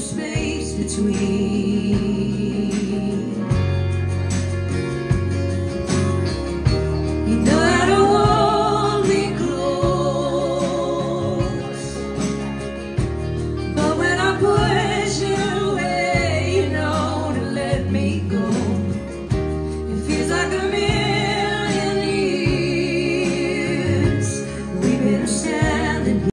space between.